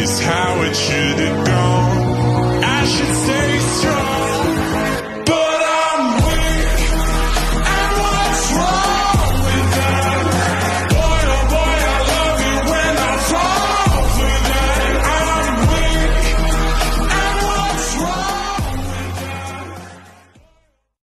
is how it should be.